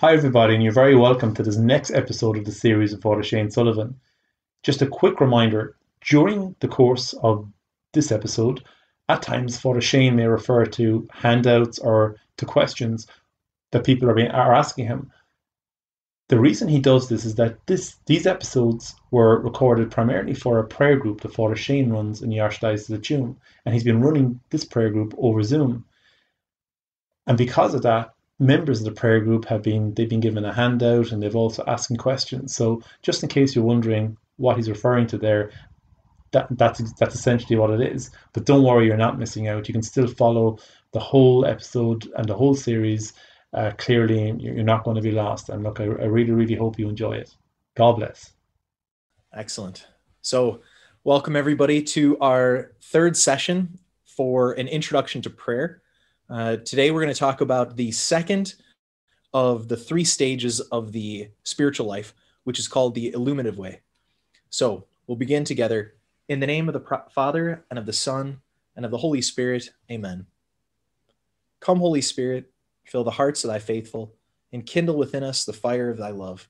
Hi, everybody, and you're very welcome to this next episode of the series of Father Shane Sullivan. Just a quick reminder during the course of this episode, at times Father Shane may refer to handouts or to questions that people are, being, are asking him. The reason he does this is that this these episodes were recorded primarily for a prayer group that Father Shane runs in the Archdiocese of Tuam, and he's been running this prayer group over Zoom. And because of that, members of the prayer group have been they've been given a handout and they've also asking questions. So just in case you're wondering what he's referring to there, that that's that's essentially what it is. But don't worry, you're not missing out. You can still follow the whole episode and the whole series uh, clearly, you're not going to be lost. And look, I, I really, really hope you enjoy it. God bless. Excellent. So, welcome everybody to our third session for an introduction to prayer. Uh, today, we're going to talk about the second of the three stages of the spiritual life, which is called the illuminative way. So, we'll begin together in the name of the Father, and of the Son, and of the Holy Spirit. Amen. Come, Holy Spirit, fill the hearts of thy faithful, and kindle within us the fire of thy love.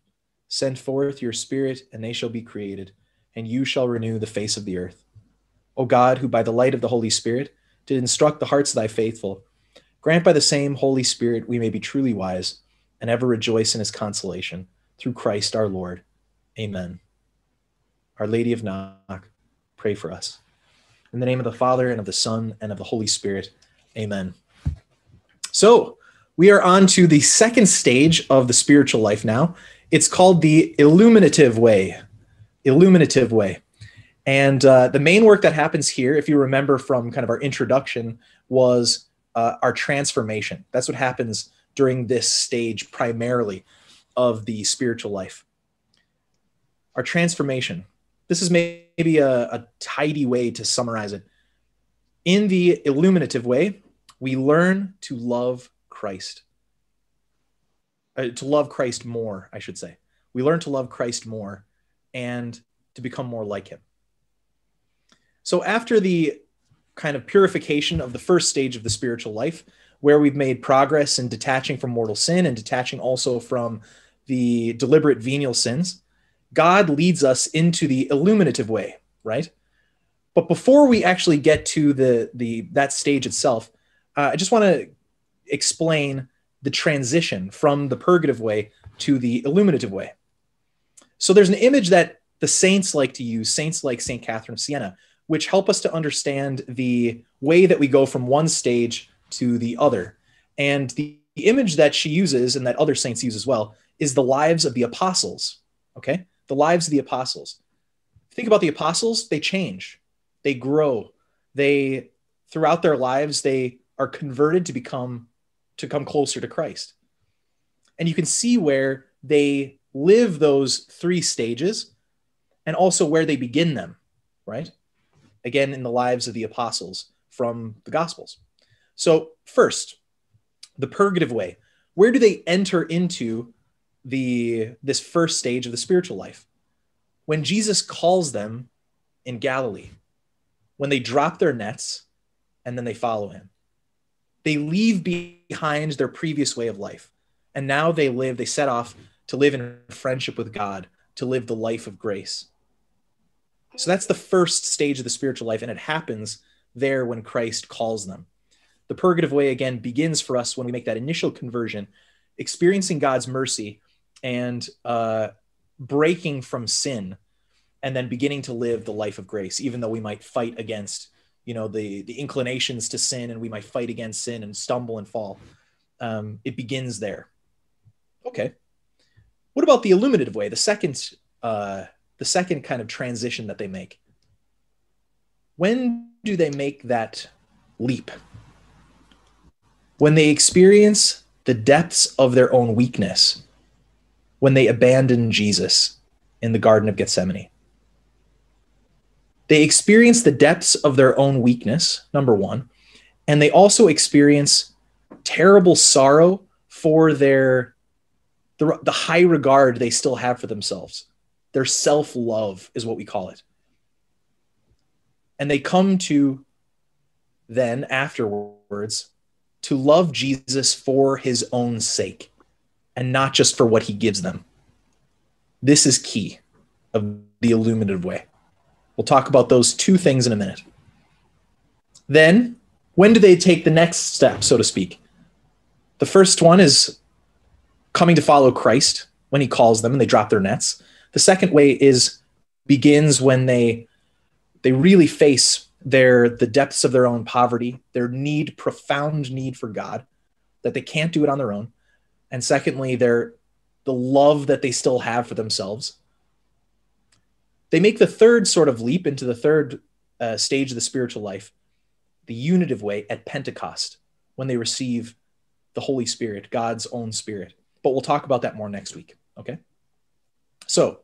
Send forth your Spirit, and they shall be created, and you shall renew the face of the earth. O God, who by the light of the Holy Spirit did instruct the hearts of thy faithful, Grant by the same Holy Spirit we may be truly wise and ever rejoice in his consolation through Christ our Lord. Amen. Our Lady of Knock, pray for us. In the name of the Father and of the Son and of the Holy Spirit. Amen. So, we are on to the second stage of the spiritual life now. It's called the illuminative way. Illuminative way. And uh, the main work that happens here, if you remember from kind of our introduction, was uh, our transformation. That's what happens during this stage primarily of the spiritual life. Our transformation. This is maybe a, a tidy way to summarize it. In the illuminative way, we learn to love Christ. Uh, to love Christ more, I should say. We learn to love Christ more and to become more like him. So after the kind of purification of the first stage of the spiritual life, where we've made progress in detaching from mortal sin and detaching also from the deliberate venial sins, God leads us into the illuminative way, right? But before we actually get to the the that stage itself, uh, I just want to explain the transition from the purgative way to the illuminative way. So there's an image that the saints like to use, saints like Saint Catherine of Siena, which help us to understand the way that we go from one stage to the other. And the, image that she uses and that other saints use as well is the lives of the apostles. Okay? The lives of the apostles. Think about the apostles, they change, they grow, they throughout their lives, they are converted to become to come closer to Christ. And you can see where they live those three stages and also where they begin them, right? Again in the lives of the apostles from the Gospels. So, first, the purgative way. Where do they enter into the this first stage of the spiritual life? When Jesus calls them in Galilee, when they drop their nets and then they follow him. They leave behind their previous way of life. And now they live, they set off to live in friendship with God, to live the life of grace. So that's the first stage of the spiritual life, and it happens there when Christ calls them. The purgative way, again, begins for us when we make that initial conversion, experiencing God's mercy and uh, breaking from sin, and then beginning to live the life of grace, even though we might fight against, you know, the the inclinations to sin, and we might fight against sin and stumble and fall. Um, it begins there. Okay. What about the illuminative way, the second uh, the second kind of transition that they make. When do they make that leap? When they experience the depths of their own weakness, when they abandon Jesus in the Garden of Gethsemane. They experience the depths of their own weakness, number one, and they also experience terrible sorrow for their the, the high regard they still have for themselves their self love is what we call it. And they come to then afterwards to love Jesus for his own sake. and not just for what he gives them. This is key of the illuminative way. We'll talk about those two things in a minute. Then, when do they take the next step, so to speak? The first one is coming to follow Christ when he calls them and they drop their nets. The second way is begins when they they really face their the depths of their own poverty, their need, profound need for God, that they can't do it on their own. And secondly, their the love that they still have for themselves. They make the third sort of leap into the third uh, stage of the spiritual life, the unitive way at Pentecost, when they receive the Holy Spirit, God's own Spirit. But we'll talk about that more next week. Okay. So,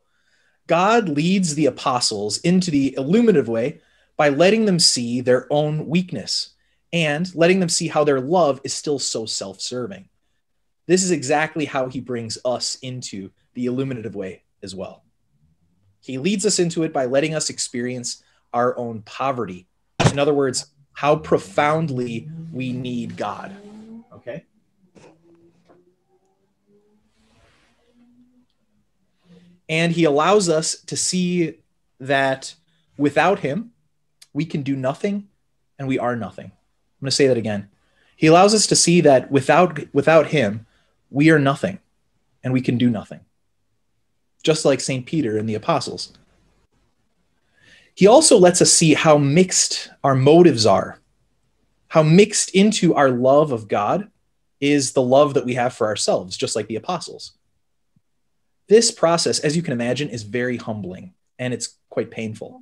God leads the apostles into the illuminative way by letting them see their own weakness and letting them see how their love is still so self serving. This is exactly how he brings us into the illuminative way as well. He leads us into it by letting us experience our own poverty. In other words, how profoundly we need God. And he allows us to see that without him, we can do nothing and we are nothing. I'm going to say that again. He allows us to see that without without him, we are nothing and we can do nothing. Just like St. Peter and the apostles. He also lets us see how mixed our motives are, how mixed into our love of God is the love that we have for ourselves, just like the apostles. This process, as you can imagine, is very humbling and it's quite painful.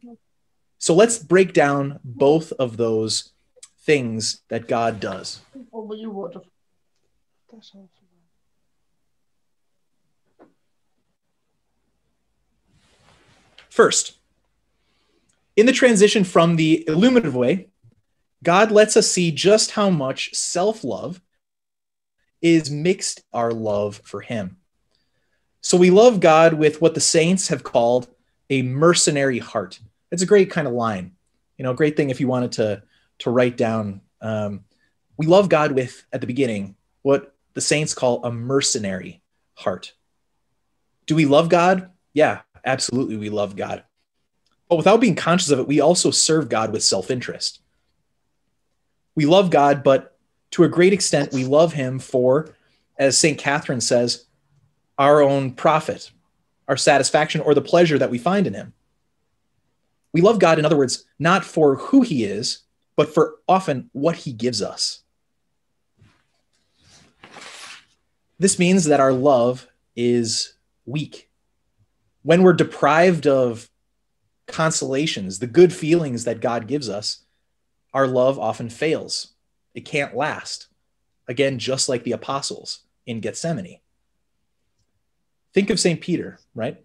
So let's break down both of those things that God does. First, in the transition from the illuminative way, God lets us see just how much self love is mixed our love for Him. So we love God with what the saints have called a mercenary heart. It's a great kind of line, you know, a great thing if you wanted to to write down. Um, we love God with at the beginning what the saints call a mercenary heart. Do we love God? Yeah, absolutely, we love God. But without being conscious of it, we also serve God with self interest. We love God, but to a great extent, we love Him for, as St. Catherine says, our own profit, our satisfaction, or the pleasure that we find in Him. We love God, in other words, not for who He is, but for often what He gives us. This means that our love is weak. When we're deprived of consolations, the good feelings that God gives us, our love often fails. It can't last. Again, just like the apostles in Gethsemane. Think of St. Peter, right?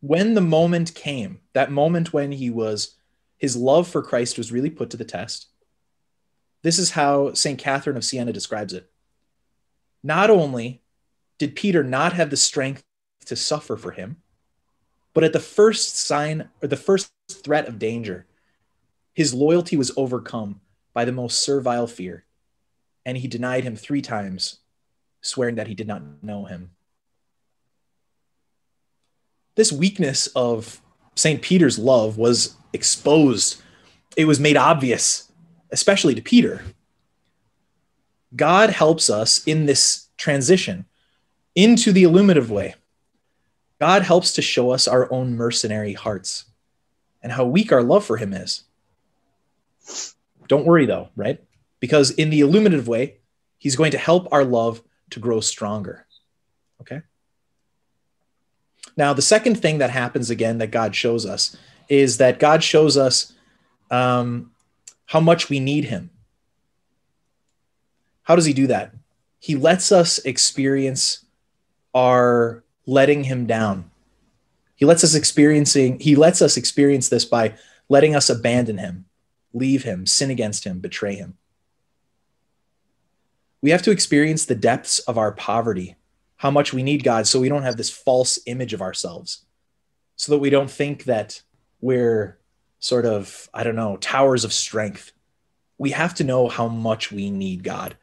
When the moment came, that moment when he was, his love for Christ was really put to the test. This is how St. Catherine of Siena describes it. Not only did Peter not have the strength to suffer for him, but at the first sign or the first threat of danger, his loyalty was overcome by the most servile fear, and he denied him three times, swearing that he did not know him this weakness of St. Peter's love was exposed. It was made obvious, especially to Peter. God helps us in this transition into the illuminative way. God helps to show us our own mercenary hearts and how weak our love for Him is. Don't worry though, right? Because in the illuminative way, He's going to help our love to grow stronger. Now, the second thing that happens again that God shows us is that God shows us um, how much we need Him. How does He do that? He lets us experience our letting Him down. He lets us experiencing. He lets us experience this by letting us abandon Him, leave Him, sin against Him, betray Him. We have to experience the depths of our poverty how much we need God so we don't have this false image of ourselves, so that we don't think that we're sort of, I don't know, towers of strength. We have to know how much we need God.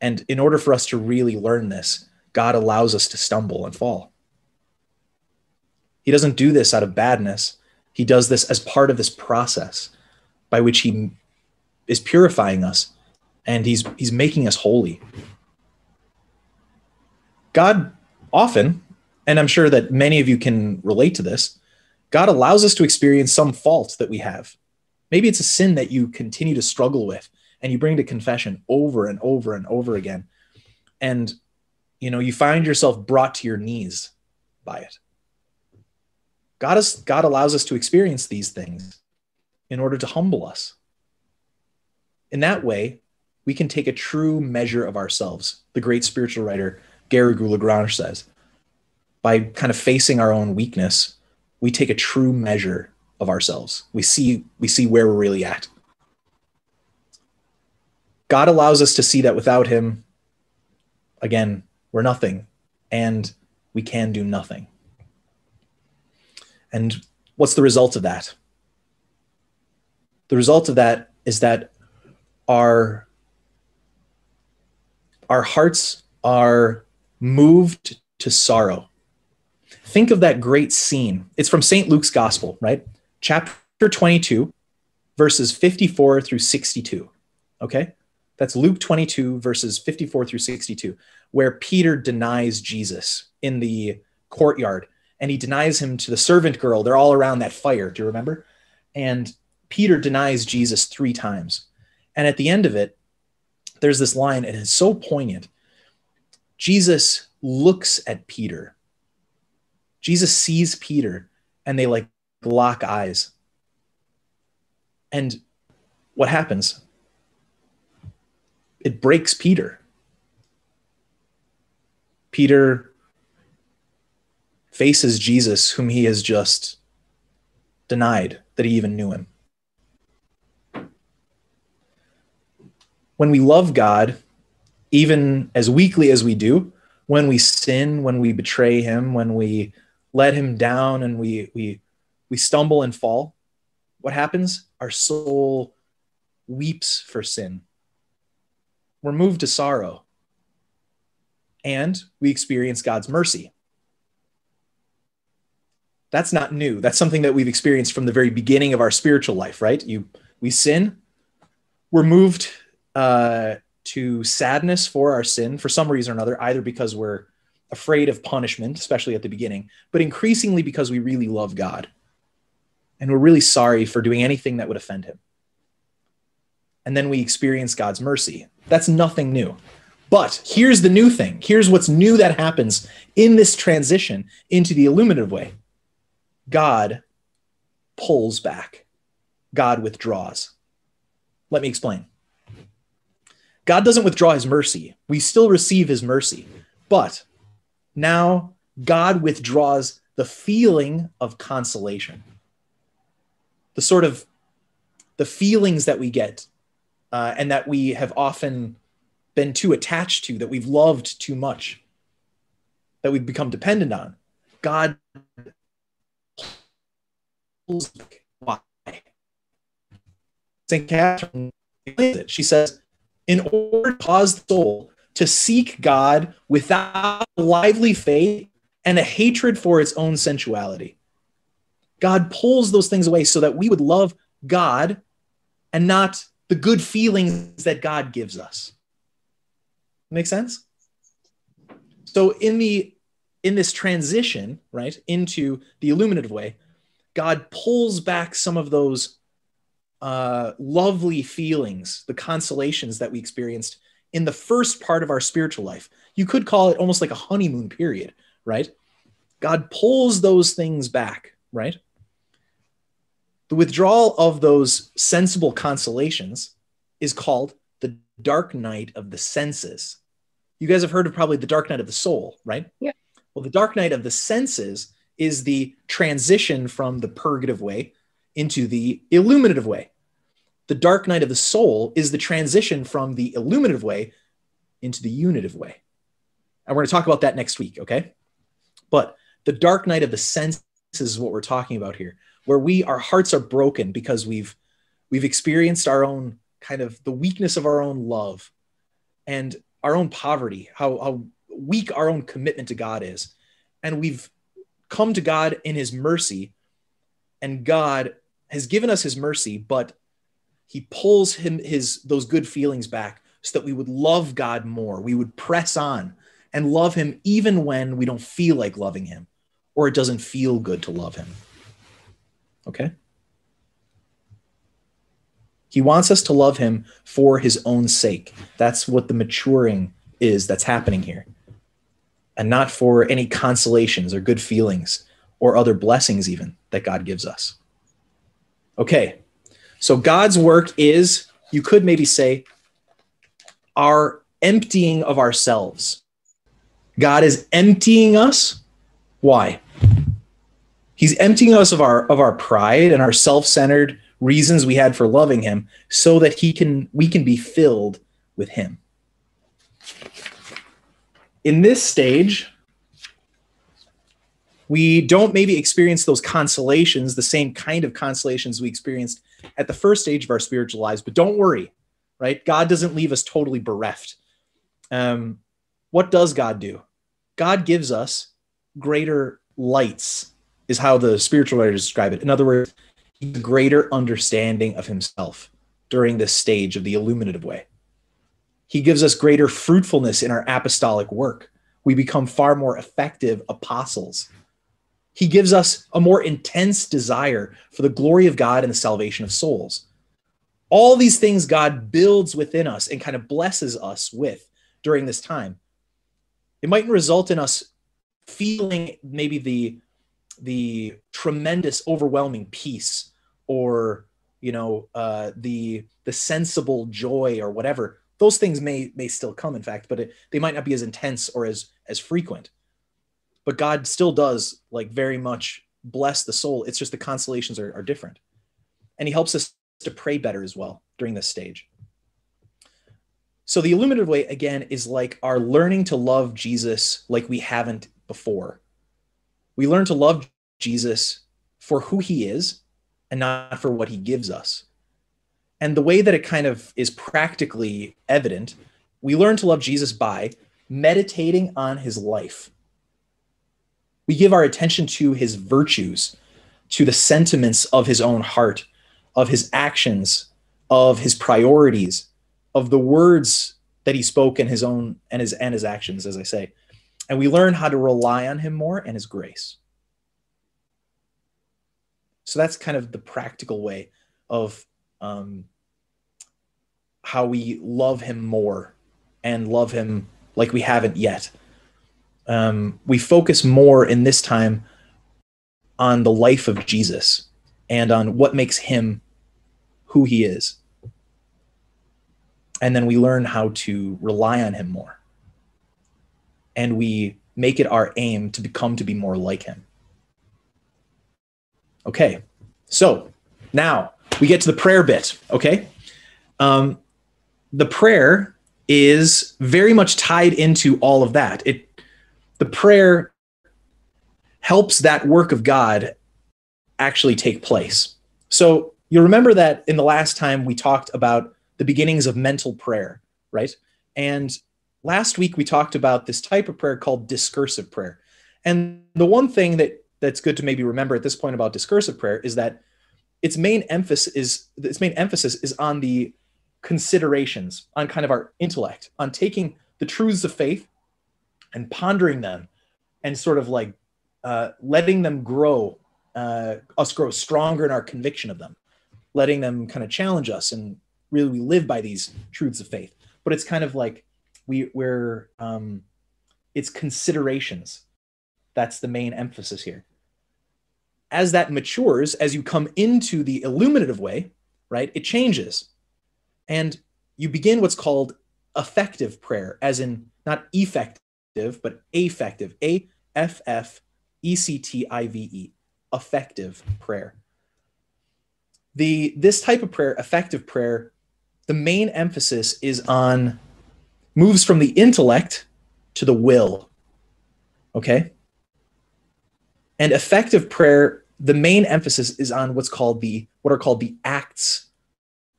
And in order for us to really learn this, God allows us to stumble and fall. He doesn't do this out of badness. He does this as part of this process by which he is purifying us and he's he's making us holy. God often, and I'm sure that many of you can relate to this, God allows us to experience some fault that we have. Maybe it's a sin that you continue to struggle with and you bring to confession over and over and over again. And you know, you find yourself brought to your knees by it. God is God allows us to experience these things in order to humble us. In that way, we can take a true measure of ourselves. The great spiritual writer Garrigou Lagrange says, by kind of facing our own weakness, we take a true measure of ourselves. We see we see where we're really at. God allows us to see that without him again, we're nothing and we can do nothing. And what's the result of that? The result of that is that our our hearts are moved to sorrow. Think of that great scene. It's from St. Luke's Gospel, right? Chapter 22, verses 54 through 62. Okay? That's Luke 22, verses 54 through 62, where Peter denies Jesus in the courtyard and he denies him to the servant girl. They're all around that fire. Do you remember? And Peter denies Jesus three times. And at the end of it, there's this line, and it's so poignant. Jesus looks at Peter. Jesus sees Peter, and they like lock eyes. And what happens? It breaks Peter. Peter faces Jesus, whom he has just denied that he even knew him. When we love God, even as weakly as we do, when we sin, when we betray him, when we let him down and we we we stumble and fall, what happens? Our soul weeps for sin. We're moved to sorrow. And we experience God's mercy. That's not new. That's something that we've experienced from the very beginning of our spiritual life, right? You we sin, we're moved uh, to sadness for our sin for some reason or another, either because we're afraid of punishment, especially at the beginning, but increasingly because we really love God. And we're really sorry for doing anything that would offend him. And then we experience God's mercy. That's nothing new. But here's the new thing. Here's what's new that happens in this transition into the illuminative way. God pulls back, God withdraws. Let me explain. God doesn't withdraw his mercy. We still receive his mercy. But now God withdraws the feeling of consolation. The sort of the feelings that we get uh, and that we have often been too attached to, that we've loved too much, that we've become dependent on. God why? St. Catherine. She says, in order to cause the soul to seek God without lively faith and a hatred for its own sensuality. God pulls those things away so that we would love God and not the good feelings that God gives us. Make sense? So in the in this transition, right, into the illuminative way, God pulls back some of those uh, lovely feelings, the consolations that we experienced in the first part of our spiritual life. You could call it almost like a honeymoon period, right? God pulls those things back, right? The withdrawal of those sensible consolations is called the dark night of the senses. You guys have heard of probably the dark night of the soul, right? Yeah. Well, the dark night of the senses is the transition from the purgative way into the illuminative way. The dark night of the soul is the transition from the illuminative way into the unitive way. And we're going to talk about that next week, okay? But the dark night of the senses is what we're talking about here, where we our hearts are broken because we've we've experienced our own kind of the weakness of our own love and our own poverty, how how weak our own commitment to God is. And we've come to God in his mercy, and God has given us his mercy, but he pulls him his those good feelings back so that we would love God more. We would press on and love him even when we don't feel like loving him or it doesn't feel good to love him. Okay? He wants us to love him for his own sake. That's what the maturing is that's happening here. And not for any consolations or good feelings or other blessings, even that God gives us. Okay, so God's work is, you could maybe say, our emptying of ourselves. God is emptying us. Why? He's emptying us of our of our pride and our self-centered reasons we had for loving him so that he can we can be filled with him. In this stage, we don't maybe experience those consolations, the same kind of consolations we experienced at the first stage of our spiritual lives. But don't worry, right? God doesn't leave us totally bereft. Um, what does God do? God gives us greater lights, is how the spiritual writers describe it. In other words, greater understanding of himself during this stage of the illuminative way. He gives us greater fruitfulness in our apostolic work. We become far more effective apostles he gives us a more intense desire for the glory of God and the salvation of souls. All these things God builds within us and kind of blesses us with during this time. It might result in us feeling maybe the the tremendous overwhelming peace or you know uh, the the sensible joy or whatever those things may may still come in fact but it, they might not be as intense or as as frequent but God still does like very much bless the soul. It's just the consolations are, are different. And he helps us to pray better as well during this stage. So the illuminative way again is like our learning to love Jesus like we haven't before. We learn to love Jesus for who he is and not for what he gives us. And the way that it kind of is practically evident, we learn to love Jesus by meditating on his life. We give our attention to his virtues, to the sentiments of his own heart, of his actions, of his priorities, of the words that he spoke in his own and his and his actions, as I say. And we learn how to rely on him more and his grace. So that's kind of the practical way of um, how we love him more and love him like we haven't yet um, we focus more in this time on the life of Jesus and on what makes him who he is. And then we learn how to rely on him more. And we make it our aim to become to be more like him. Okay, so now we get to the prayer bit, okay? Um, the prayer is very much tied into all of that. It the prayer helps that work of God actually take place. So you'll remember that in the last time we talked about the beginnings of mental prayer, right? And last week we talked about this type of prayer called discursive prayer. And the one thing that that's good to maybe remember at this point about discursive prayer is that its main emphasis is its main emphasis is on the considerations, on kind of our intellect, on taking the truths of faith and pondering them and sort of like uh, letting them grow, uh, us grow stronger in our conviction of them, letting them kind of challenge us and really we live by these truths of faith. But it's kind of like we we're um, it's considerations. That's the main emphasis here. As that matures, as you come into the illuminative way, right, it changes. And you begin what's called affective prayer, as in not effective but affective. A F F E C T I V E. Affective prayer. The this type of prayer, affective prayer, the main emphasis is on moves from the intellect to the will. Okay? And affective prayer, the main emphasis is on what's called the what are called the acts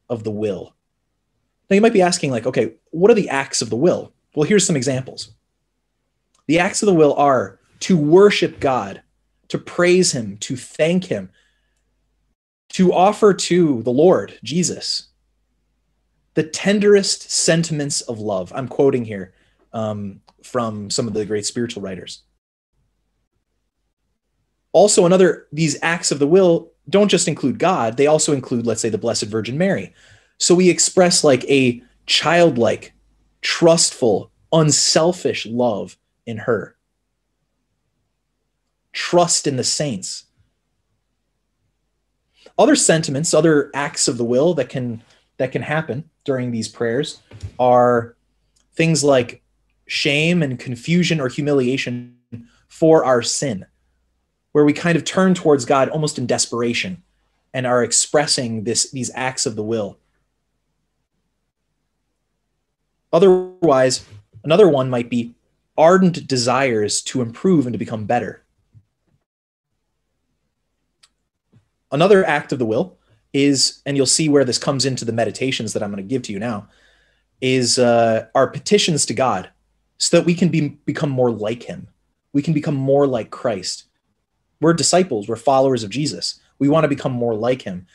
of the will. Now you might be asking like, okay, what are the acts of the will? Well, here's some examples The acts of the will are to worship God, to praise Him, to thank Him, to offer to the Lord, Jesus, the tenderest sentiments of love. I'm quoting here um, from some of the great spiritual writers. Also, another, these acts of the will don't just include God, they also include, let's say, the Blessed Virgin Mary. So we express like a childlike, trustful, unselfish love in her. Trust in the saints. Other sentiments, other acts of the will that can that can happen during these prayers are things like shame and confusion or humiliation for our sin, where we kind of turn towards God almost in desperation and are expressing this these acts of the will. Otherwise, another one might be ardent desires to improve and to become better. Another act of the will is, and you'll see where this comes into the meditations that I'm going to give to you now, is uh, our petitions to God so that we can be, become more like Him. We can become more like Christ. We're disciples, we're followers of Jesus. We want to become more like Him.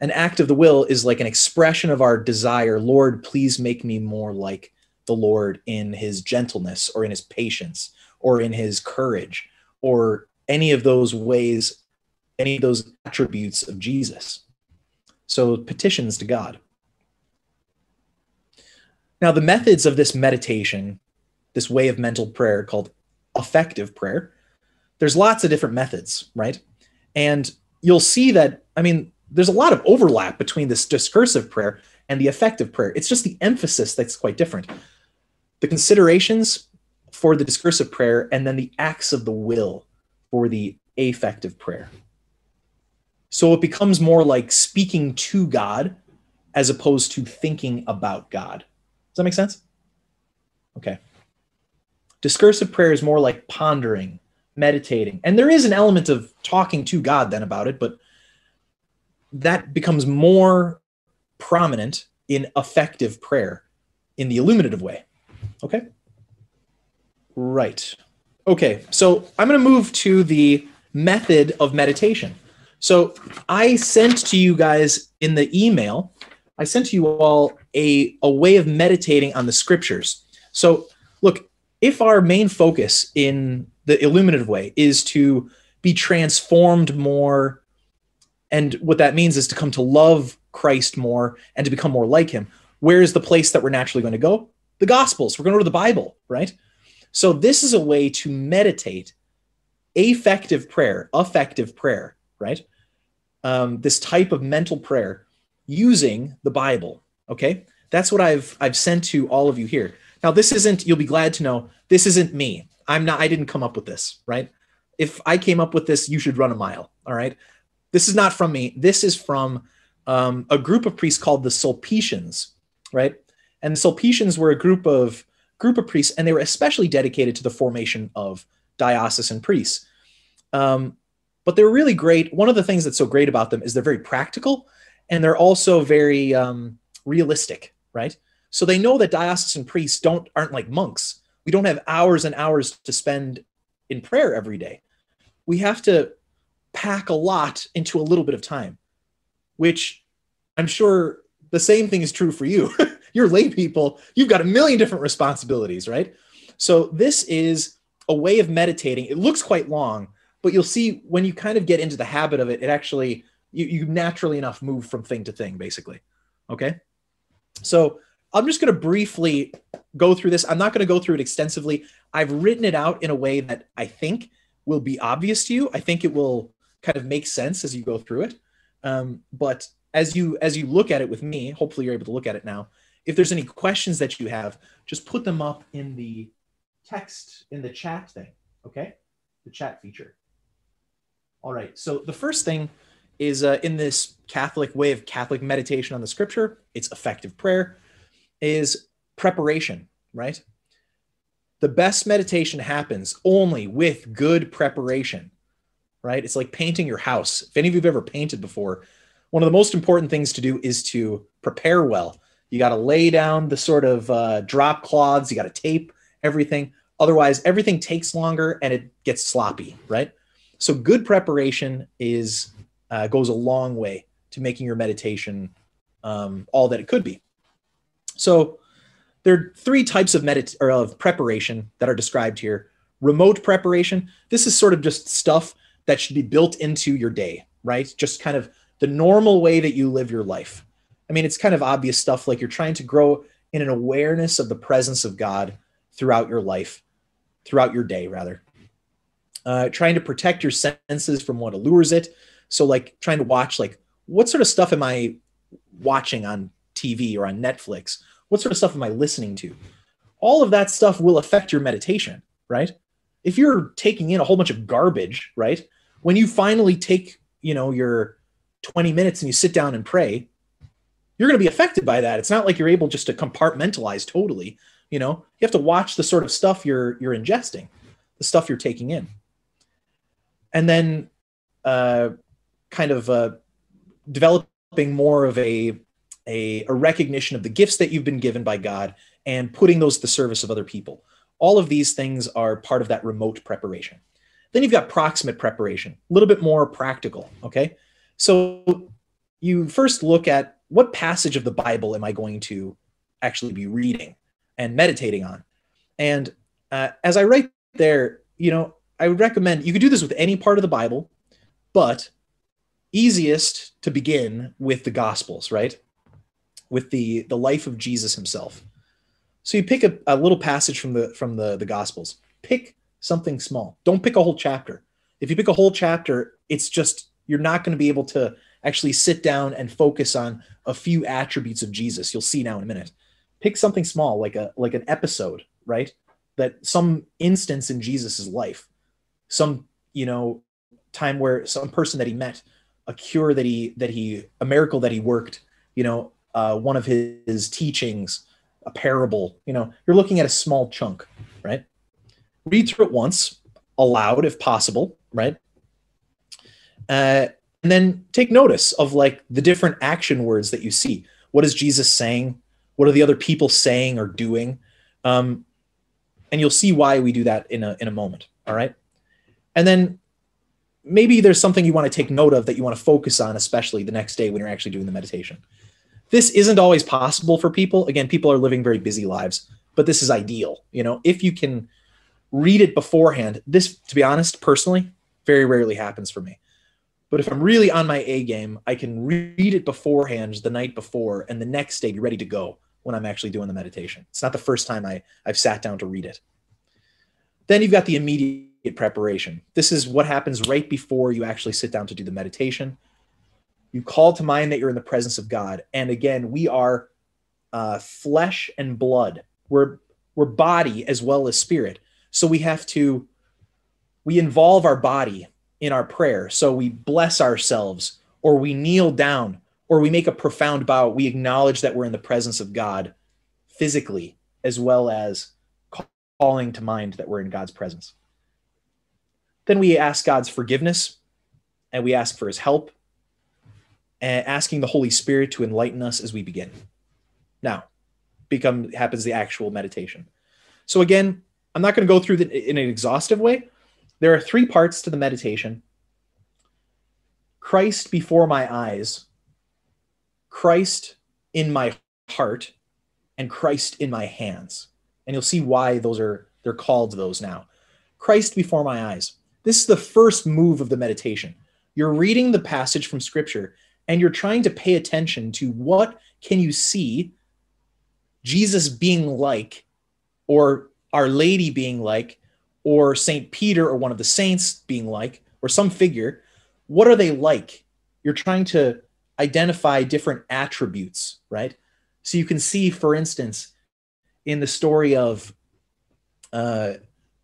An act of the will is like an expression of our desire Lord, please make me more like the Lord in His gentleness or in His patience or in His courage or any of those ways, any of those attributes of Jesus. So petitions to God. Now, the methods of this meditation, this way of mental prayer called affective prayer, there's lots of different methods, right? And you'll see that, I mean, there's a lot of overlap between this discursive prayer and the affective prayer. It's just the emphasis that's quite different. The considerations for the discursive prayer and then the acts of the will for the affective prayer. So it becomes more like speaking to God as opposed to thinking about God. Does that make sense? Okay. Discursive prayer is more like pondering, meditating. And there is an element of talking to God then about it, but that becomes more prominent in affective prayer in the illuminative way. Okay? Right. Okay, so I'm going to move to the method of meditation. So I sent to you guys in the email, I sent to you all a, a way of meditating on the scriptures. So look, if our main focus in the illuminative way is to be transformed more, and what that means is to come to love Christ more and to become more like him, where is the place that we're naturally going to go? The Gospels. We're going to the Bible, right? So this is a way to meditate affective prayer, affective prayer, right? um, this type of mental prayer using the Bible. Okay, that's what I've I've sent to all of you here. Now, this isn't. You'll be glad to know this isn't me. I'm not. I didn't come up with this. Right? If I came up with this, you should run a mile. All right. This is not from me. This is from um, a group of priests called the Sulpicians. Right? And the Sulpicians were a group of group of priests, and they were especially dedicated to the formation of diocesan priests. Um, but they're really great. One of the things that's so great about them is they're very practical and they're also very um, realistic, right? So they know that diocesan priests don't aren't like monks. We don't have hours and hours to spend in prayer every day. We have to pack a lot into a little bit of time, which I'm sure the same thing is true for you. You're lay people, you've got a million different responsibilities, right? So this is a way of meditating. It looks quite long, but you'll see when you kind of get into the habit of it, it actually you, you naturally enough move from thing to thing, basically. Okay. So I'm just going to briefly go through this. I'm not going to go through it extensively. I've written it out in a way that I think will be obvious to you. I think it will kind of make sense as you go through it. Um, but as you as you look at it with me, hopefully you're able to look at it now. If there's any questions that you have, just put them up in the text in the chat thing. Okay, the chat feature. All right. So the first thing is uh, in this Catholic way of Catholic meditation on the scripture, it's affective prayer, is preparation, right? The best meditation happens only with good preparation, right? It's like painting your house. If any of you have ever painted before, one of the most important things to do is to prepare well. You got to lay down the sort of uh, drop cloths, you got to tape everything. Otherwise, everything takes longer and it gets sloppy, right? So good preparation is uh, goes a long way to making your meditation um, all that it could be. So there are three types of medit or of preparation that are described here. Remote preparation. This is sort of just stuff that should be built into your day, right? Just kind of the normal way that you live your life. I mean, it's kind of obvious stuff like you're trying to grow in an awareness of the presence of God throughout your life, throughout your day, rather. Uh, trying to protect your senses from what allures it. So, like trying to watch, like, what sort of stuff am I watching on TV or on Netflix? What sort of stuff am I listening to? All of that stuff will affect your meditation, right? If you're taking in a whole bunch of garbage, right? When you finally take, you know, your 20 minutes and you sit down and pray, you're going to be affected by that. It's not like you're able just to compartmentalize totally. You know, you have to watch the sort of stuff you're you're ingesting, the stuff you're taking in, and then uh, kind of uh, developing more of a, a a recognition of the gifts that you've been given by God and putting those to the service of other people. All of these things are part of that remote preparation. Then you've got proximate preparation, a little bit more practical. Okay, so you first look at what passage of the Bible am I going to actually be reading and meditating on? And uh, as I write there, you know, I would recommend you could do this with any part of the Bible, but easiest to begin with the Gospels, right? With the the life of Jesus himself. So you pick a, a little passage from the from the the Gospels. Pick something small. Don't pick a whole chapter. If you pick a whole chapter, it's just you're not going to be able to actually sit down and focus on a few attributes of Jesus. You'll see now in a minute. Pick something small, like a like an episode, right? That some instance in Jesus's life, some you know time where some person that he met, a cure that he that he a miracle that he worked, you know, uh, one of his, his teachings, a parable. You know, you're looking at a small chunk, right? Read through it once, aloud if possible, right? Uh, and then take notice of like the different action words that you see. What is Jesus saying? What are the other people saying or doing? Um, and you'll see why we do that in a in a moment. All right. And then maybe there's something you want to take note of that you want to focus on, especially the next day when you're actually doing the meditation. This isn't always possible for people. Again, people are living very busy lives, but this is ideal. You know, if you can read it beforehand, this, to be honest, personally, very rarely happens for me. But if I'm really on my A game, I can read it beforehand the night before and the next day be ready to go when I'm actually doing the meditation. It's not the first time I, I've sat down to read it. Then you've got the immediate preparation. This is what happens right before you actually sit down to do the meditation. You call to mind that you're in the presence of God. And again, we are uh, flesh and blood. We're, we're body as well as spirit. So we have to, we involve our body in our prayer. So we bless ourselves, or we kneel down, or we make a profound bow. We acknowledge that we're in the presence of God physically, as well as calling to mind that we're in God's presence. Then we ask God's forgiveness and we ask for his help, and asking the Holy Spirit to enlighten us as we begin. Now, become happens the actual meditation. So again, I'm not going to go through the, in an exhaustive way, there are three parts to the meditation Christ before my eyes, Christ in my heart, and Christ in my hands. And you'll see why those are they're called those now. Christ before my eyes. This is the first move of the meditation. You're reading the passage from scripture and you're trying to pay attention to what can you see Jesus being like or our lady being like or St. Peter or one of the saints being like, or some figure, what are they like? You're trying to identify different attributes, right? So you can see, for instance, in the story of, uh,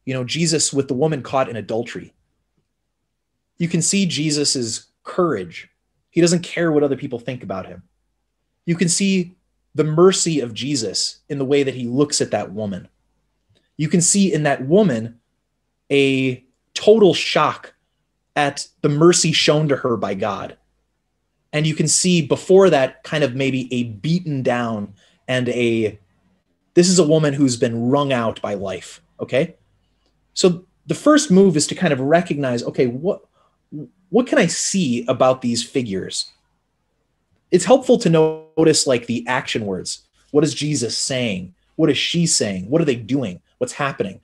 you know, Jesus with the woman caught in adultery, you can see Jesus's courage. He doesn't care what other people think about him. You can see the mercy of Jesus in the way that he looks at that woman. You can see in that woman a total shock at the mercy shown to her by God. And you can see before that kind of maybe a beaten down and a this is a woman who's been wrung out by life, okay? So the first move is to kind of recognize, okay, what what can I see about these figures? It's helpful to notice like the action words. What is Jesus saying? What is she saying? What are they doing? What's happening?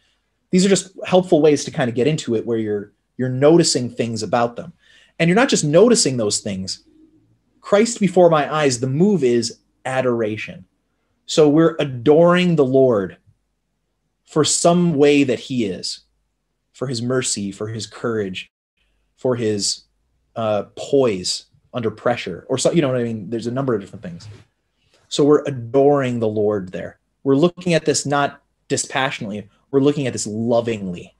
These are just helpful ways to kind of get into it where you're you're noticing things about them. And you're not just noticing those things. Christ before my eyes, the move is adoration. So we're adoring the Lord for some way that he is, for his mercy, for his courage, for his uh, poise under pressure, or so, you know what I mean? There's a number of different things. So we're adoring the Lord there. We're looking at this not dispassionately, we're looking at this lovingly.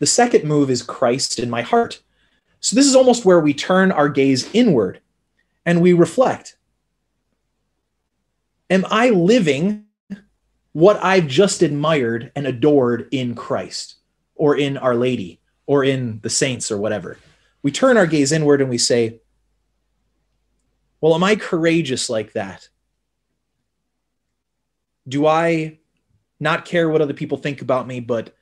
The second move is Christ in my heart. So this is almost where we turn our gaze inward and we reflect. Am I living what I've just admired and adored in Christ or in Our Lady or in the saints or whatever? We turn our gaze inward and we say, Well, am I courageous like that? Do I not care what other people think about me, but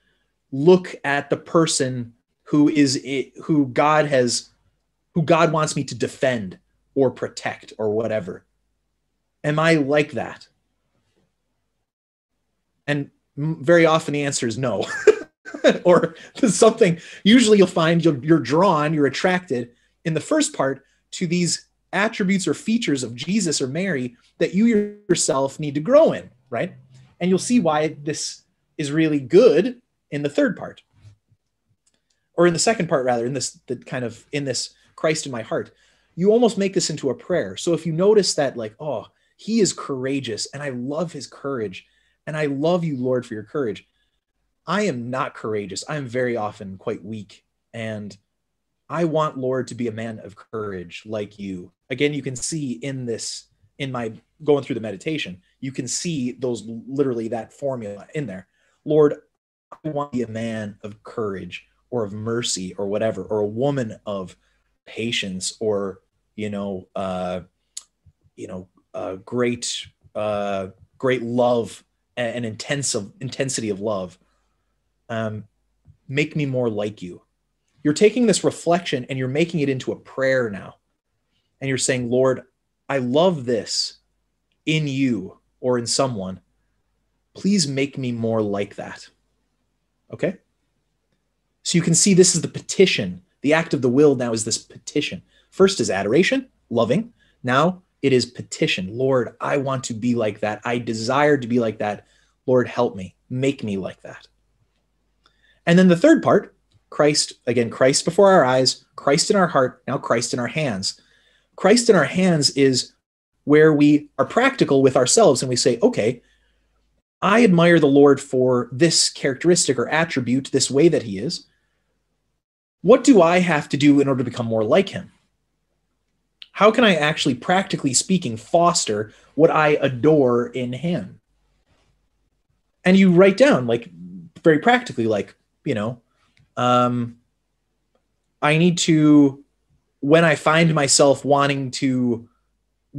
look at the person who is it, who God has who God wants me to defend or protect or whatever. Am I like that? And very often the answer is no. or something usually you'll find you're, you're drawn, you're attracted in the first part to these attributes or features of Jesus or Mary that you yourself need to grow in, right? And you'll see why this is really good in the third part. Or in the second part rather in this the kind of in this christ in my heart. You almost make this into a prayer. So if you notice that like oh he is courageous and i love his courage and i love you lord for your courage. I am not courageous. I am very often quite weak and i want lord to be a man of courage like you. Again you can see in this in my going through the meditation you can see those literally that formula in there lord I want to be a man of courage or of mercy or whatever, or a woman of patience or you know, uh, you know, uh, great, uh, great love and, and intensive intensity of love. Um, make me more like you. You're taking this reflection and you're making it into a prayer now, and you're saying, Lord, I love this in you or in someone. Please make me more like that. Okay? So you can see this is the petition. The act of the will now is this petition. First is adoration, loving. Now it is petition. Lord, I want to be like that. I desire to be like that. Lord, help me. Make me like that. And then the third part, Christ, again, Christ before our eyes, Christ in our heart, now Christ in our hands. Christ in our hands is where we are practical with ourselves and we say, okay, I admire the Lord for this characteristic or attribute, this way that he is. What do I have to do in order to become more like him? How can I actually, practically speaking, foster what I adore in him? And you write down, like, very practically, like, you know, um, I need to, when I find myself wanting to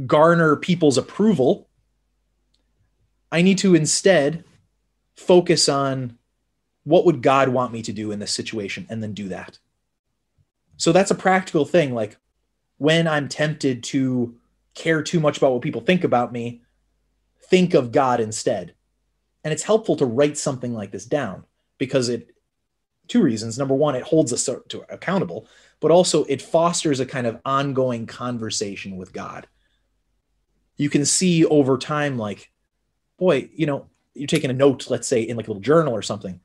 garner people's approval, I need to instead focus on what would God want me to do in this situation and then do that. So that's a practical thing. Like when I'm tempted to care too much about what people think about me, think of God instead. And it's helpful to write something like this down because it, two reasons. Number one, it holds us to accountable, but also it fosters a kind of ongoing conversation with God. You can see over time, like, boy, you know, you're taking a note, let's say in like a little journal or something.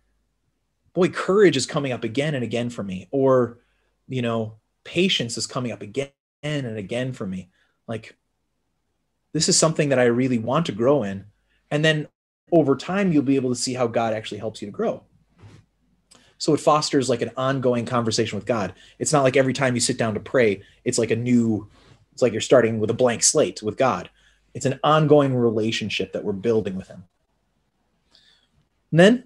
Boy, courage is coming up again and again for me. Or, you know, patience is coming up again and again for me. Like, this is something that I really want to grow in. And then over time, you'll be able to see how God actually helps you to grow. So it fosters like an ongoing conversation with God. It's not like every time you sit down to pray, it's like a new, it's like you're starting with a blank slate with God. It's an ongoing relationship that we're building with him. And then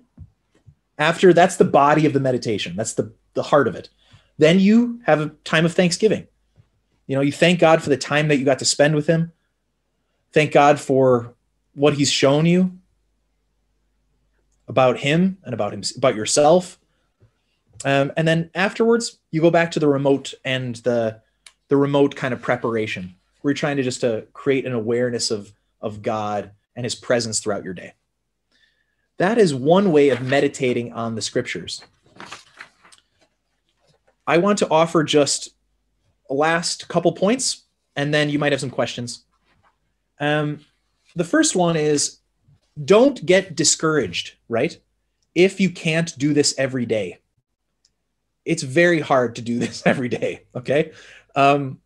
after that's the body of the meditation. That's the, the heart of it. Then you have a time of thanksgiving. You know, you thank God for the time that you got to spend with him. Thank God for what he's shown you. about him and about him about yourself. Um, and then afterwards, you go back to the remote and the the remote kind of preparation. You're trying to just to create an awareness of of God and His presence throughout your day. That is one way of meditating on the scriptures. I want to offer just a last couple points, and then you might have some questions. Um, the first one is don't get discouraged, right? If you can't do this every day, it's very hard to do this every day, okay? Um,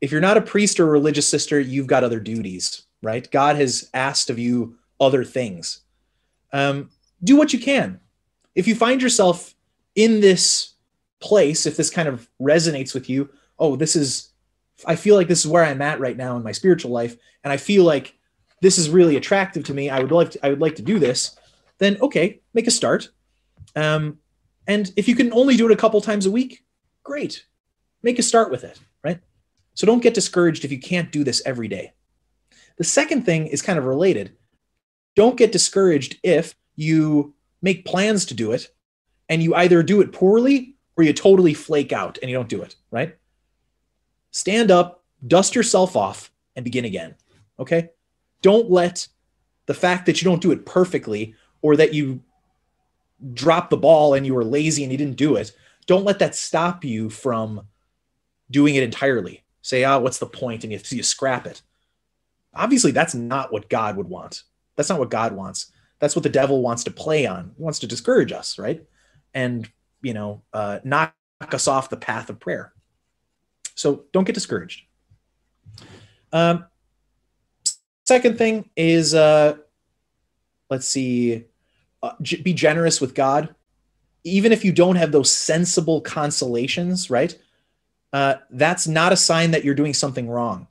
if you're not a priest or a religious sister, you've got other duties, right? God has asked of you other things. Um, do what you can. If you find yourself in this place, if this kind of resonates with you, oh, this is, I feel like this is where I'm at right now in my spiritual life, and I feel like this is really attractive to me. I would like to, I would like to do this. Then okay, make a start. Um, and if you can only do it a couple times a week, great. Make a start with it? So don't get discouraged if you can't do this every day. The second thing is kind of related. Don't get discouraged if you make plans to do it and you either do it poorly or you totally flake out and you don't do it, right? Stand up, dust yourself off, and begin again. Okay? Don't let the fact that you don't do it perfectly or that you dropped the ball and you were lazy and you didn't do it, don't let that stop you from doing it entirely. Say, ah, oh, what's the point? And you, you scrap it. Obviously, that's not what God would want. That's not what God wants. That's what the devil wants to play on. He wants to discourage us, right? And, you know, uh, knock us off the path of prayer. So don't get discouraged. Um, second thing is, uh, let's see, uh, be generous with God. Even if you don't have those sensible consolations, right? Uh, that's not a sign that you're doing something wrong.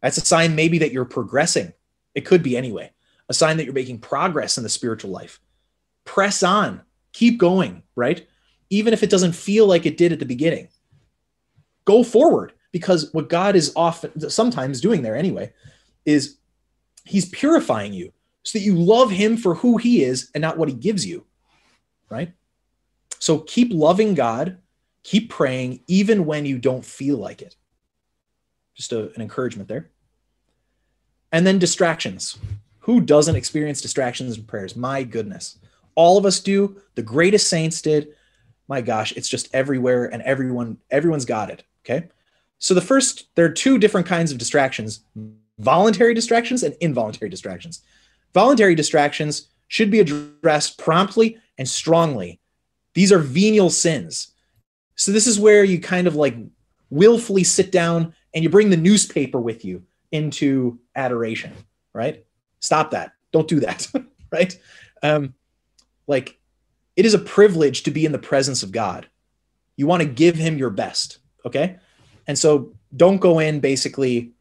That's a sign maybe that you're progressing. It could be anyway a sign that you're making progress in the spiritual life. Press on, keep going, right? Even if it doesn't feel like it did at the beginning. Go forward because what God is often sometimes doing there anyway is he's purifying you so that you love him for who he is and not what he gives you, right? So keep loving God, keep praying even when you don't feel like it. Just a, an encouragement there. And then distractions. Who doesn't experience distractions in prayers? My goodness. All of us do. The greatest saints did. My gosh, it's just everywhere and everyone everyone's got it, okay? So the first there are two different kinds of distractions, voluntary distractions and involuntary distractions. Voluntary distractions should be addressed promptly and strongly. These are venial sins. So this is where you kind of like willfully sit down and you bring the newspaper with you into adoration, right? Stop that. Don't do that. right? Um, like, it is a privilege to be in the presence of God. You want to give him your best. Okay. And so don't go in basically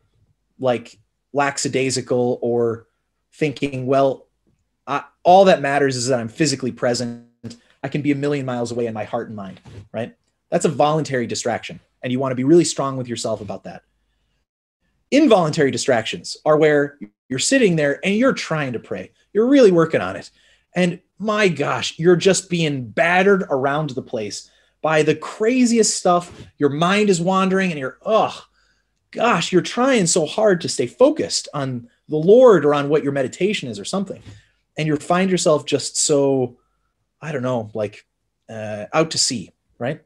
like lackadaisical or thinking, well, I, all that matters is that I'm physically present. I can be a million miles away in my heart and mind, right? That's a voluntary distraction. And you want to be really strong with yourself about that. Involuntary distractions are where you're sitting there and you're trying to pray. You're really working on it. And my gosh, you're just being battered around the place by the craziest stuff. Your mind is wandering and you're, oh, gosh, you're trying so hard to stay focused on the Lord or on what your meditation is or something. And you find yourself just so, I don't know, like uh, out to sea, right?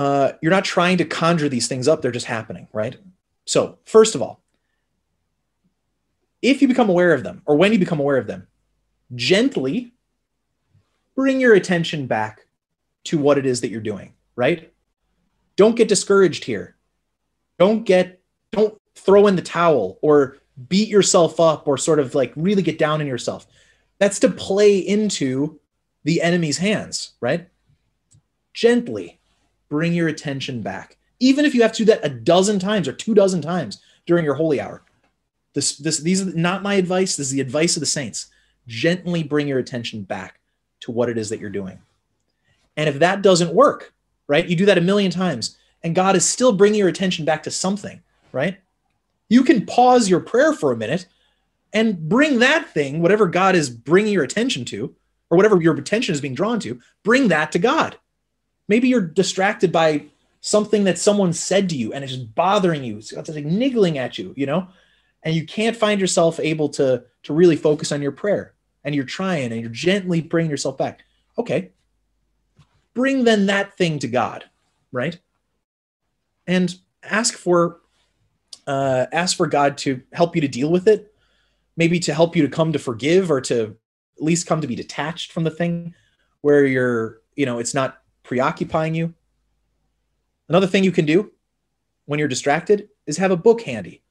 Uh, you're not trying to conjure these things up, they're just happening, right? So, first of all, if you become aware of them or when you become aware of them, gently bring your attention back to what it is that you're doing, right? Don't get discouraged here. Don't get, don't throw in the towel or beat yourself up or sort of like really get down in yourself. That's to play into the enemy's hands, right? Gently bring your attention back. Even if you have to do that a dozen times or two dozen times during your holy hour, this, this, these are not my advice. This is the advice of the saints. Gently bring your attention back to what it is that you're doing. And if that doesn't work, right, you do that a million times, and God is still bringing your attention back to something, right? You can pause your prayer for a minute, and bring that thing, whatever God is bringing your attention to, or whatever your attention is being drawn to, bring that to God. Maybe you're distracted by something that someone said to you and it's just bothering you. It's like niggling at you, you know, and you can't find yourself able to to really focus on your prayer. And you're trying and you're gently bringing yourself back. Okay, bring then that thing to God, right? And ask for uh, ask for God to help you to deal with it, maybe to help you to come to forgive or to at least come to be detached from the thing where you're, you know, it's not preoccupying you. Another thing you can do when you're distracted is have a book handy.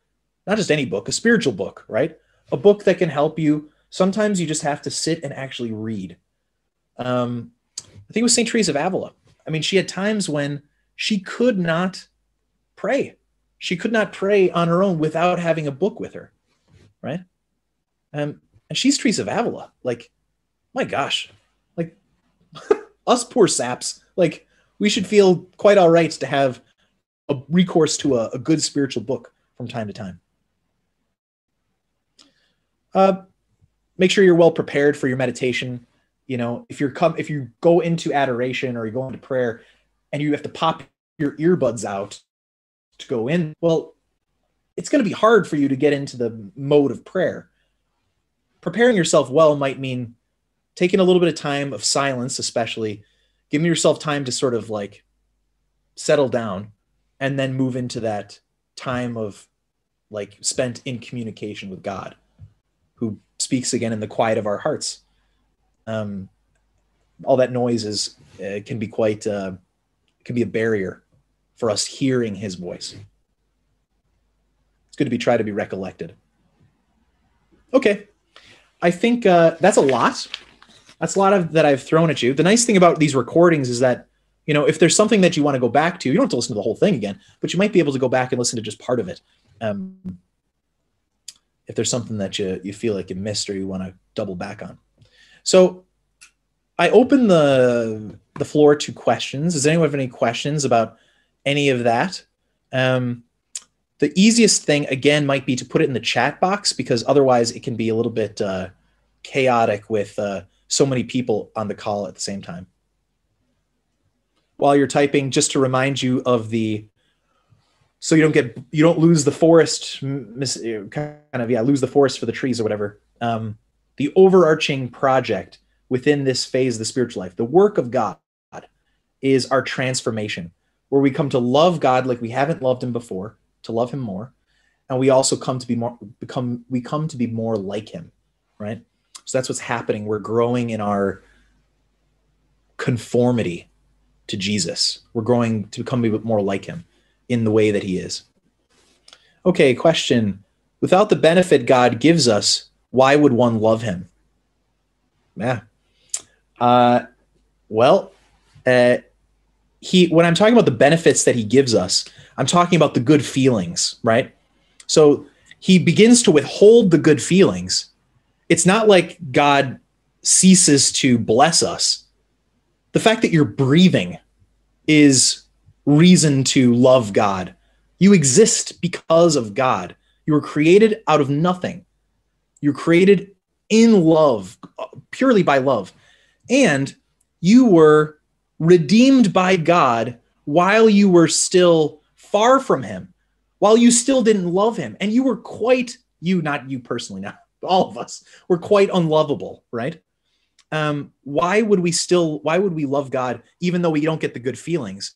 Not just any book, a spiritual book, right? A book that can help you. Sometimes you just have to sit and actually read. Um, I think it was St. Teresa of Avila. I mean, she had times when she could not pray. She could not pray on her own without having a book with her, right? Um, and she's Teresa of Avila. Like, my gosh, like us poor saps, like we should feel quite all right to have a recourse to a, a good spiritual book from time to time. Uh, make sure you're well prepared for your meditation. You know, if you're come if you go into adoration or you go into prayer and you have to pop your earbuds out to go in, well, it's going to be hard for you to get into the mode of prayer. Preparing yourself well might mean taking a little bit of time of silence, especially giving yourself time to sort of like settle down and then move into that time of like spent in communication with God, who speaks again in the quiet of our hearts. Um, all that noise is uh, can be quite uh, can be a barrier for us hearing His voice. It's good to be try to be recollected. Okay, I think uh, that's a lot. That's a lot of that I've thrown at you. The nice thing about these recordings is that you know if there's something that you want to go back to, you don't have to listen to the whole thing again, but you might be able to go back and listen to just part of it. Um, if there's something that you you feel like you missed or you want to double back on. So I open the the floor to questions. Does anyone have any questions about any of that? Um, the easiest thing again might be to put it in the chat box because otherwise it can be a little bit uh, chaotic with uh, so many people on the call at the same time. While you're typing, just to remind you of the so you don't get you don't lose the forest kind of yeah lose the forest for the trees or whatever. Um, the overarching project within this phase of the spiritual life the work of god is our transformation where we come to love god like we haven't loved him before to love him more. And we also come to be more become we come to be more like him right so that's what's happening we're growing in our conformity to jesus we're growing to become a bit more like him in the way that he is. Okay, question. Without the benefit God gives us, why would one love him? Yeah. Uh, well, uh, he when I'm talking about the benefits that he gives us, I'm talking about the good feelings, right? So he begins to withhold the good feelings. It's not like God ceases to bless us. The fact that you're breathing is reason to love God. You exist because of God. You were created out of nothing. You're created in love, purely by love. And you were redeemed by God while you were still far from Him, while you still didn't love Him. And you were quite, you, not you personally, now, all of us we're quite unlovable, right? Um, why would we still, why would we love God even though we don't get the good feelings?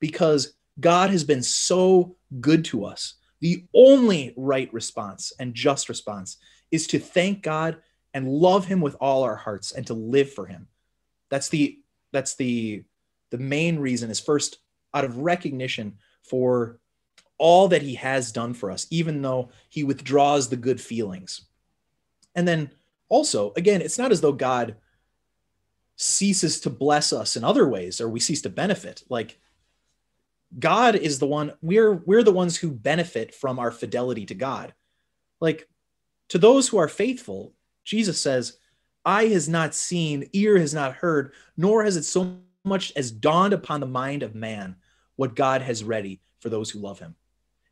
because God has been so good to us. The only right response and just response is to thank God and love him with all our hearts and to live for him. That's the that's the the main reason is first out of recognition for all that he has done for us even though he withdraws the good feelings. And then also, again, it's not as though God ceases to bless us in other ways or we cease to benefit. Like God is the one we're we're the ones who benefit from our fidelity to God. Like to those who are faithful, Jesus says, eye has not seen, ear has not heard, nor has it so much as dawned upon the mind of man what God has ready for those who love him.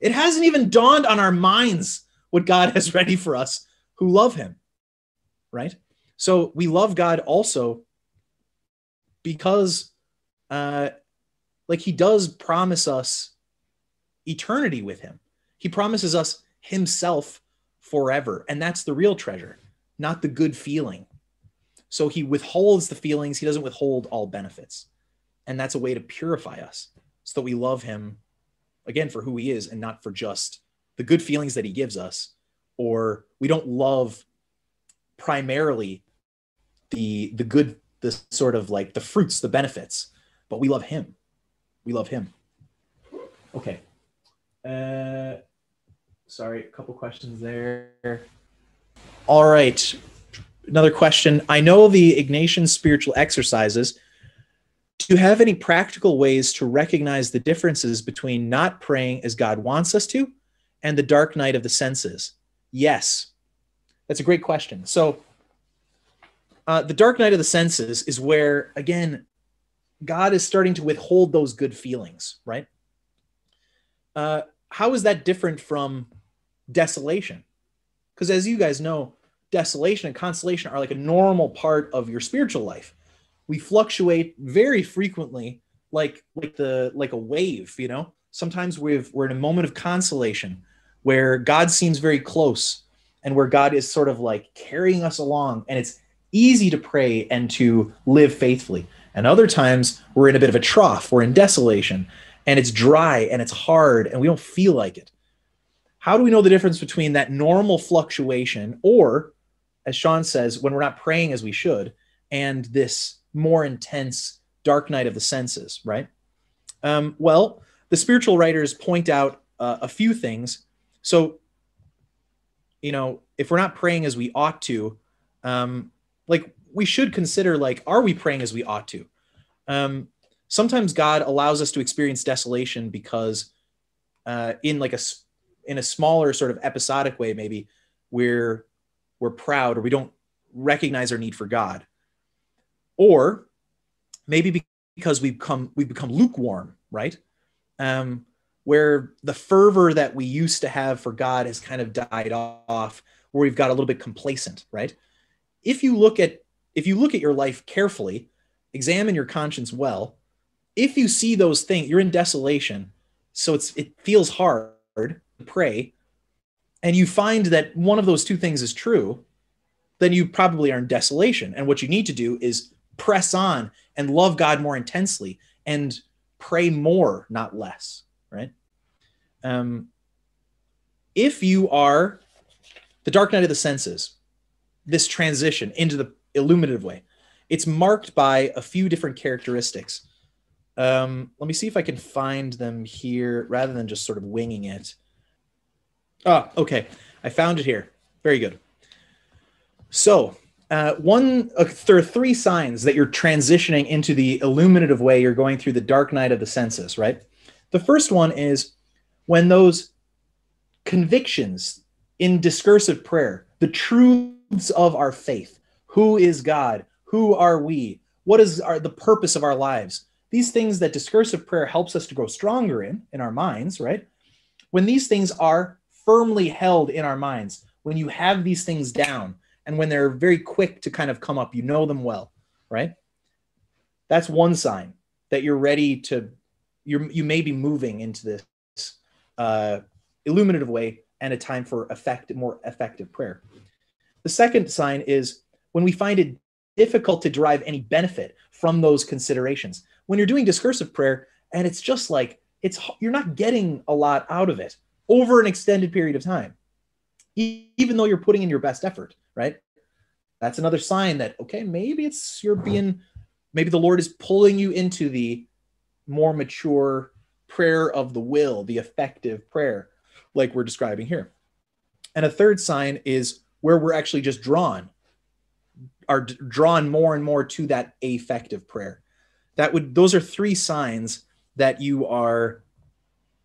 It hasn't even dawned on our minds what God has ready for us who love him, right? So we love God also because, uh, like, he does promise us eternity with him. He promises us himself forever. And that's the real treasure, not the good feeling. So he withholds the feelings, he doesn't withhold all benefits. And that's a way to purify us so that we love him again for who he is and not for just the good feelings that he gives us or we don't love primarily the the good the sort of like the fruits the benefits but we love him. We love him. Okay. Uh sorry a couple questions there. All right. Another question. I know the ignatian spiritual exercises. Do you have any practical ways to recognize the differences between not praying as god wants us to and the dark night of the senses yes. That's a great question. So uh, the dark night of the senses is where again god is starting to withhold those good feelings right? Uh, how is that different from desolation? Because as you guys know desolation and consolation are like a normal part of your spiritual life. We fluctuate very frequently like like the like a wave you know? Sometimes we've we're in a moment of consolation where god seems very close and where god is sort of like carrying us along and it's easy to pray and to live faithfully and other times we're in a bit of a trough we're in desolation and it's dry and it's hard and we don't feel like it how do we know the difference between that normal fluctuation or as sean says when we're not praying as we should and this more intense dark night of the senses, right? Um, well, the spiritual writers point out uh, a few things. So, you know, if we're not praying as we ought to, um, like we should consider, like, are we praying as we ought to? Um, sometimes God allows us to experience desolation because, uh, in like a in a smaller sort of episodic way, maybe we're we're proud or we don't recognize our need for God or maybe because we've become we've become lukewarm, right? Um, where the fervor that we used to have for God has kind of died off, where we've got a little bit complacent, right? If you look at if you look at your life carefully, examine your conscience well. If you see those things, you're in desolation, so it's it feels hard to pray, and you find that one of those two things is true, then you probably are in desolation. And what you need to do is press on and love God more intensely and pray more, not less, right? Um, if you are the dark night of the senses, this transition into the illuminative way, it's marked by a few different characteristics. Um, let me see if I can find them here rather than just sort of winging it. Ah, okay. I found it here. Very good. So, uh, one uh, there are three signs that you're transitioning into the illuminative way you're going through the dark night of the senses right the first one is when those convictions in discursive prayer the truths of our faith who is god who are we what is our, the purpose of our lives these things that discursive prayer helps us to grow stronger in in our minds right when these things are firmly held in our minds when you have these things down and when they're very quick to kind of come up, you know them well, right? That's one sign that you're ready to you you may be moving into this uh, illuminative way and a time for affective, more affective prayer. The second sign is when we find it difficult to derive any benefit from those considerations. When you're doing discursive prayer and it's just like it's you're not getting a lot out of it over an extended period of time, even though you're putting in your best effort right? That's another sign that, okay, maybe it's you're being, maybe the Lord is pulling you into the more mature prayer of the will, the affective prayer, like we're describing here. And a third sign is where we're actually just drawn, are drawn more and more to that affective prayer. That would, those are three signs that you are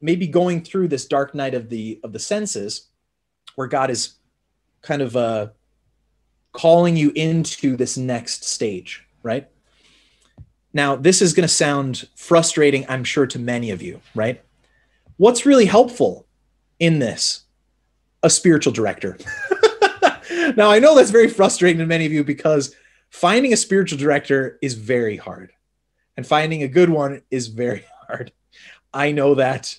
maybe going through this dark night of the of the senses where god is kind of uh calling you into this next stage, right? Now, this is going to sound frustrating, I'm sure, to many of you, right? What's really helpful in this? A spiritual director. now I know that's very frustrating to many of you because finding a spiritual director is very hard, and finding a good one is very hard. I know that.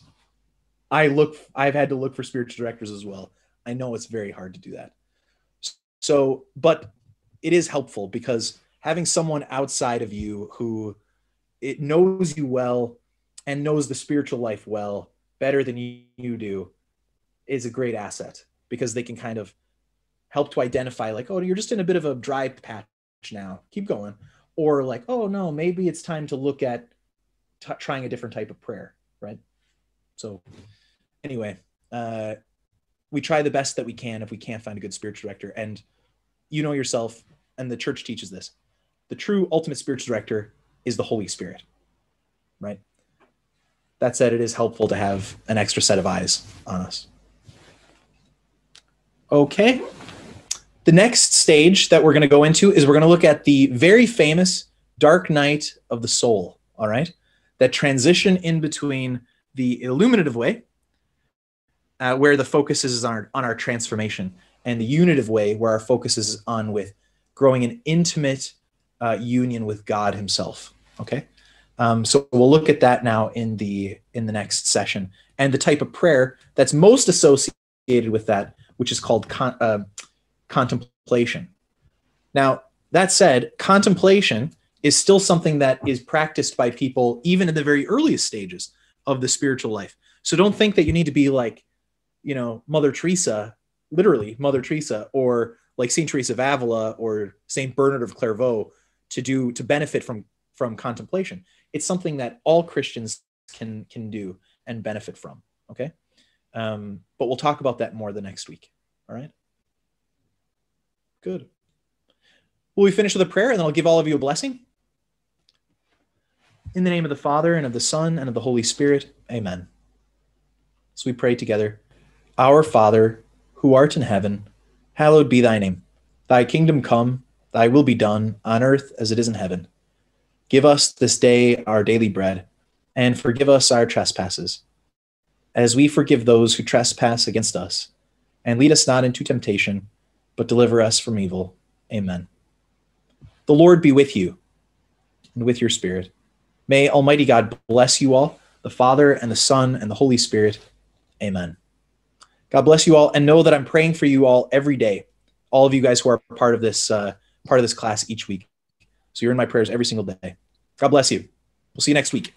I look. I've had to look for spiritual directors as well. I know it's very hard to do that. So, but it is helpful because having someone outside of you who it knows you well and knows the spiritual life well better than you, do is a great asset because they can kind of help to identify like oh you're just in a bit of a dry patch now. Keep going. Or like oh no maybe it's time to look at t- trying a different type of prayer right? So anyway uh we try the best that we can if we can't find a good spiritual director. And you know yourself and the church teaches this the true ultimate spiritual director is the holy spirit right? That said it is helpful to have an extra set of eyes on us. Okay. The next stage that we're going to go into is we're going to look at the very famous dark night of the soul all right? That transition in between the illuminative way uh, where the focus is on our, on our transformation, and the unitive way, where our focus is on with growing an intimate uh, union with God Himself. Okay, um, so we'll look at that now in the in the next session, and the type of prayer that's most associated with that, which is called con- uh, contemplation. Now, that said, contemplation is still something that is practiced by people even in the very earliest stages of the spiritual life. So don't think that you need to be like you know Mother Teresa, literally Mother Teresa, or like Saint Teresa of Avila or Saint Bernard of Clairvaux to do to benefit from from contemplation. It's something that all Christians can can do and benefit from. Okay, um, but we'll talk about that more the next week. All right. Good. Will we finish with a prayer and then I'll give all of you a blessing? In the name of the Father and of the Son and of the Holy Spirit, amen. So we pray together. Our Father, who art in heaven, hallowed be thy name. Thy kingdom come, thy will be done, on earth as it is in heaven. Give us this day our daily bread, and forgive us our trespasses, as we forgive those who trespass against us. And lead us not into temptation, but deliver us from evil. Amen. The Lord be with you, and with your spirit. May Almighty God bless you all, the Father, and the Son, and the Holy Spirit. Amen. God bless you all, and know that I'm praying for you all every day. All of you guys who are part of this uh, part of this class each week. So you're in my prayers every single day. God bless you. We'll see you next week.